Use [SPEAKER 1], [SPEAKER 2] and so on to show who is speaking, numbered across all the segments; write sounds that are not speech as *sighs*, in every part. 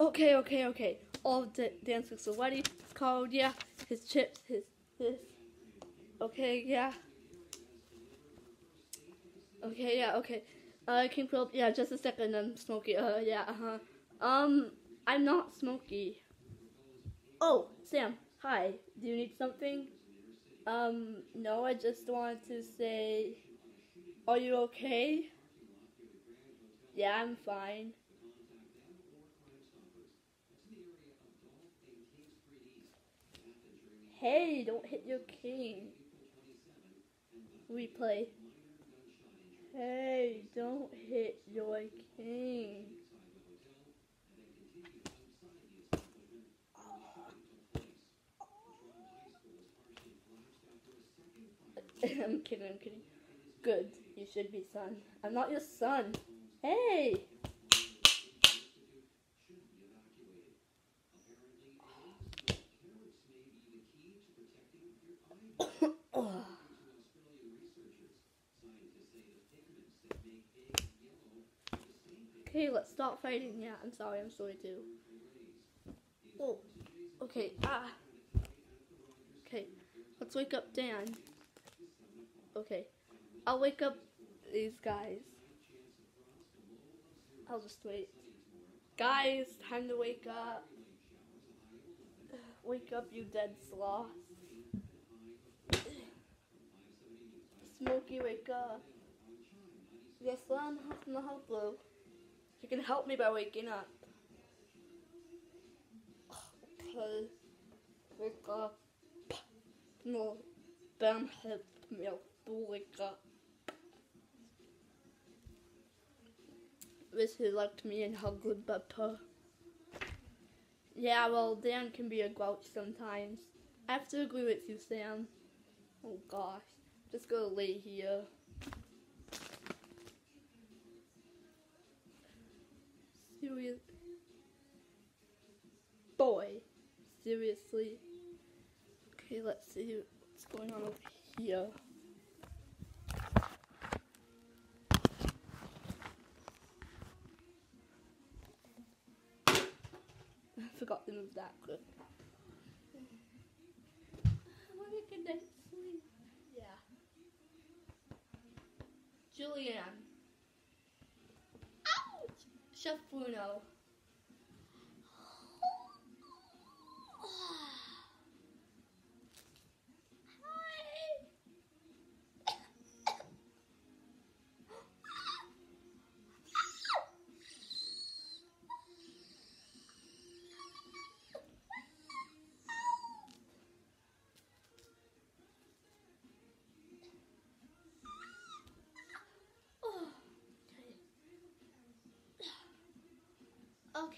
[SPEAKER 1] Okay, okay, okay. All the dancers are ready. It's called, yeah, his chips, his, his. Okay, yeah. Okay, yeah, okay. Uh, King Philip, yeah, just a second, I'm smoky. Uh, yeah, uh-huh. Um, I'm not smoky. Oh, Sam, hi. Do you need something? Um, no, I just wanted to say, are you okay? Yeah, I'm fine. Hey, don't hit your king. Replay. Hey, don't hit your king. *laughs* I'm kidding, I'm kidding. Good, you should be son. I'm not your son. Hey! Start fighting. Yeah, I'm sorry, I'm sorry too. Oh, okay, ah. Okay, let's wake up Dan. Okay, I'll wake up these guys. I'll just wait. Guys, time to wake up. *sighs* Wake up, you dead sloth. *sighs* Smokey, wake up. Yes, son, how can I help you? Can help me by waking up. Okay, wake up. No, Ben help me to wake up. Wish he liked me and how good Pepper. Yeah, well, Dan can be a grouch sometimes. I have to agree with you, Sam. Oh gosh, just gonna lay here. Serious boy, seriously. Okay, let's see what's going on over here. *laughs* I forgot to move that quick. I want a good night's sleep. Yeah. Julianne. Ouch! Chef Bruno.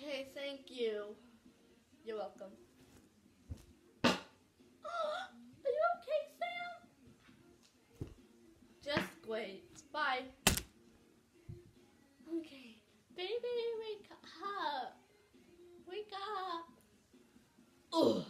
[SPEAKER 1] Okay. Thank you. You're welcome. *gasps* Are you okay, Sam? Just wait. Bye. Okay. Baby, wake up. Wake up. Ugh.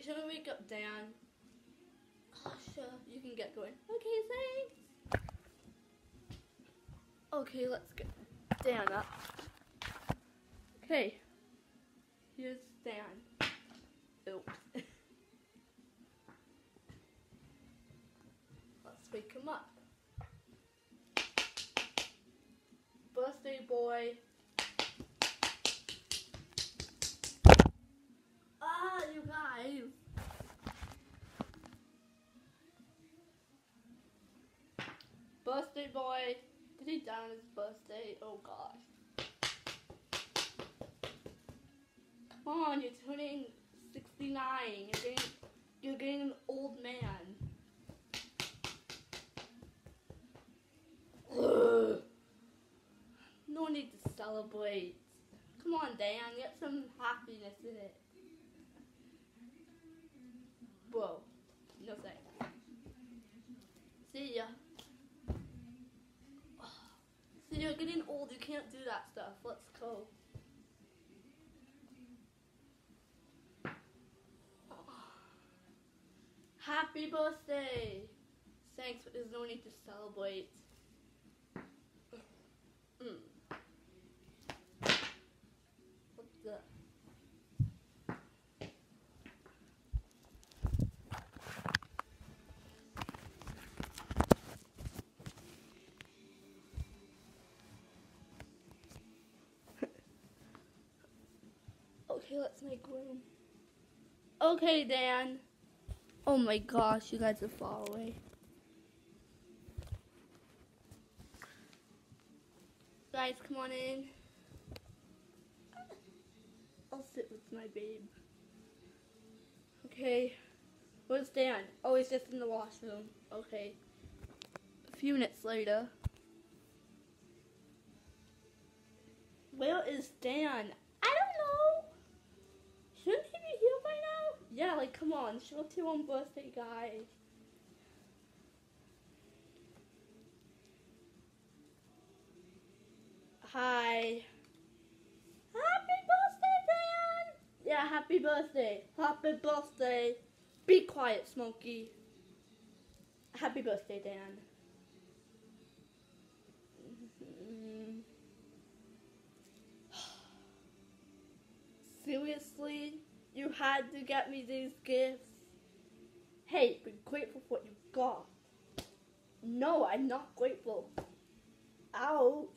[SPEAKER 1] Wait, should I wake up Dan? Oh, sure, you can get going. Okay, thanks. Okay, let's get Dan up. Okay, here's Dan. Oops. Oh. *laughs* let's wake him up. Birthday boy. 50 down his birthday. Oh gosh. Come on, you're turning 69. You're getting, you're getting an old man. *sighs* No need to celebrate. Come on, Dan, get some happiness in it. Whoa, no thanks. See ya. Getting old. You can't do that stuff. Let's go. Happy birthday! Thanks, but there's no need to celebrate. Mm. What's that? Okay, let's make room. Okay, Dan. Oh my gosh, you guys are far away. Guys, come on in. I'll sit with my babe. Okay. Where's Dan? Oh, he's just in the washroom. Okay. A few minutes later. Where is Dan? I don't know. Shouldn't he be here by now? Yeah, like come on, show up to your own birthday, guys. Hi. Happy birthday, Dan! Yeah, happy birthday. Happy birthday. Be quiet, Smokey. Happy birthday, Dan. *sighs* Seriously? You had to get me these gifts? Hey, be grateful for what you got. No, I'm not grateful. Ouch.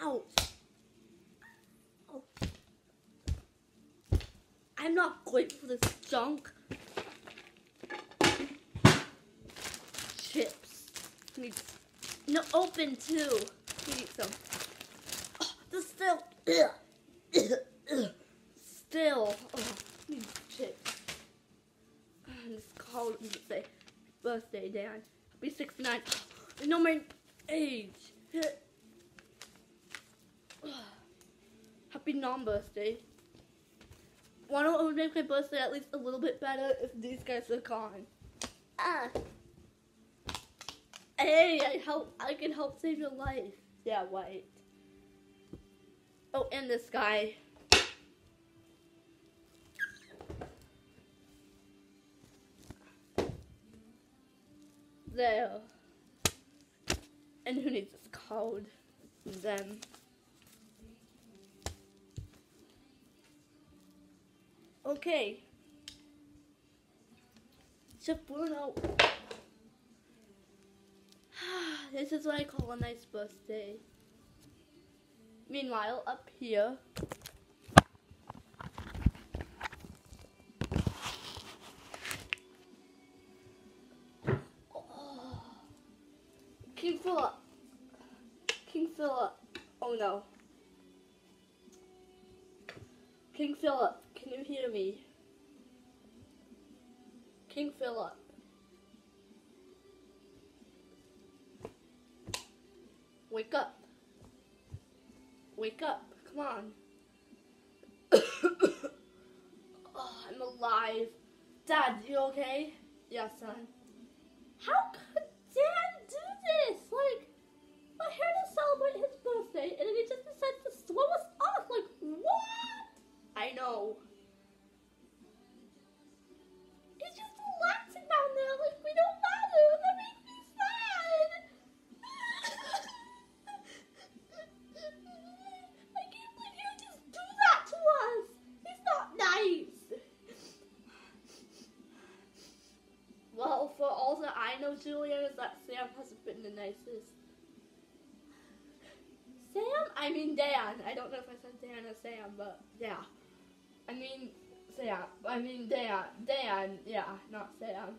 [SPEAKER 1] Ouch. Oh. I'm not grateful for this junk. Chips. Need open too. Some. Oh, still. Still. Oh, me to say birthday, Dan. Happy 69. I *gasps* know my age. *sighs* Happy non-birthday. Why don't we make my birthday at least a little bit better if these guys are gone? Ah. Hey, I help. I can help save your life. Yeah, white. Oh, and this guy. There. And who needs this code? Them. Okay. Chef Bruno. *sighs* this is what I call a nice birthday. Meanwhile, up here. Oh. King Philip. King Philip. Oh no. King Philip, can you hear me? King Philip. Wake up. Wake up. Come on. *coughs* oh, I'm alive. Dad, you okay? Yes, son. How I know, Julia, is that Sam hasn't been the nicest. Sam? I mean Dan. I don't know if I said Dan or Sam, but yeah. I mean Sam. I mean Dan. Dan. Yeah, not Sam.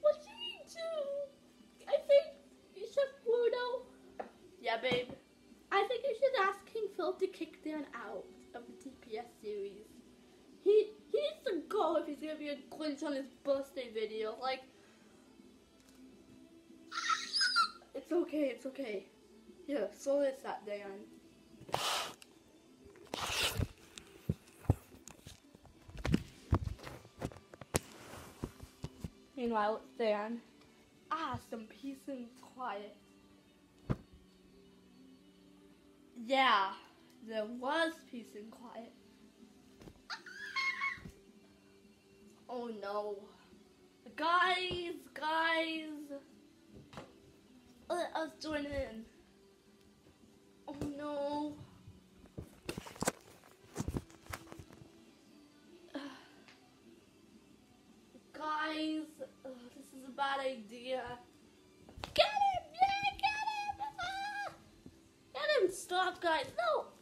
[SPEAKER 1] What should we do? I think you Pluto. Yeah, babe. To kick Dan out of the TPS series. He he needs to go if he's gonna be a glitch on his birthday video. Like, it's okay, it's okay. Yeah, so is that Dan. Meanwhile, it's Dan. Ah, some peace and quiet. Yeah, there was peace and quiet. Oh no. Guys, guys. Let us join in. Oh no. Guys, ugh, this is a bad idea. Get him! Yeah, get him! Ah! Get him! Stop, guys! No!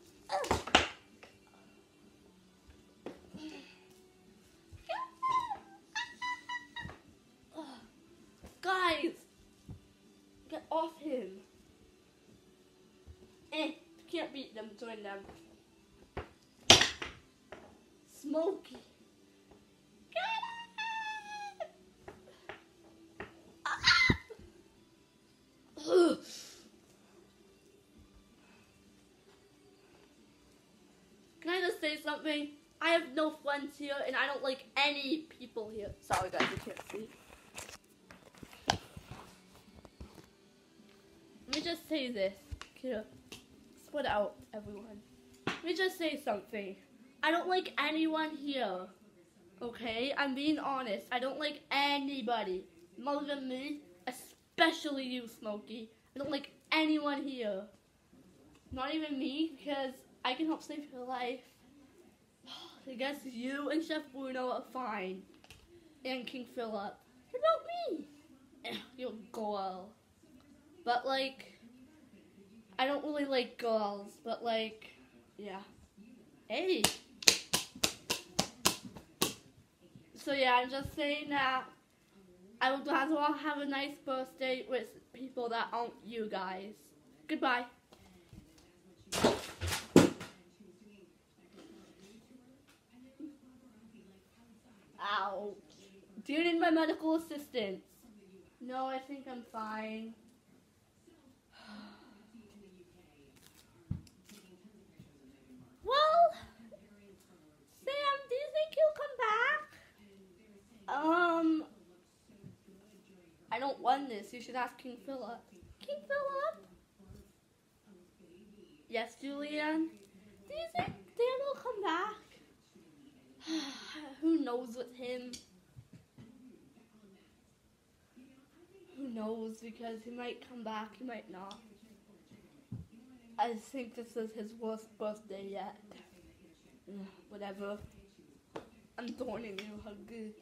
[SPEAKER 1] Guys! Get off him! Eh, can't beat them, join them. Smokey! Get him! Ah! Ugh. Can I just say something? I have no friends here, and I don't like any people here. Sorry, guys, you can't see. Let me just say this. Here, split out, everyone. Let me just say something. I don't like anyone here. Okay, I'm being honest. I don't like anybody. More than me, especially you, Smokey. I don't like anyone here. Not even me, because I can help save your life. I guess you and Chef Bruno are fine. And King Philip. What about me? Eh, You're girl. But like, I don't really like girls, but like, yeah. Hey. So yeah, I'm just saying that I would rather have a nice birthday with people that aren't you guys. Goodbye. Ouch. Do you need my medical assistance? No, I think I'm fine. *sighs* Well, Sam, do you think he'll come back? Um, I don't want this. You should ask King Philip. King Philip? Yes, Julian? Do you think Dan will come back? Knows with him? Who knows? Because he might come back, he might not. I think this is his worst birthday yet. *sighs* Whatever. I'm joining you, Huggy.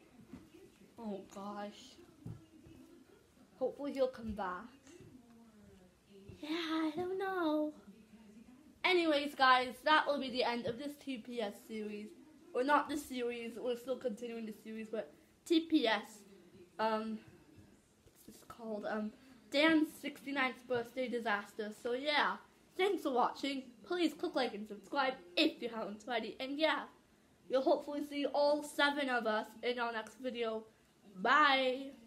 [SPEAKER 1] Oh gosh. Hopefully he'll come back. Yeah, I don't know. Anyways, guys, that will be the end of this TPS series. Or not the series, we're still continuing the series, but TPS. Um, this called? Um, Dan's 69th birthday disaster. So yeah, thanks for watching. Please click like and subscribe if you haven't already. And yeah, you'll hopefully see all seven of us in our next video. Bye!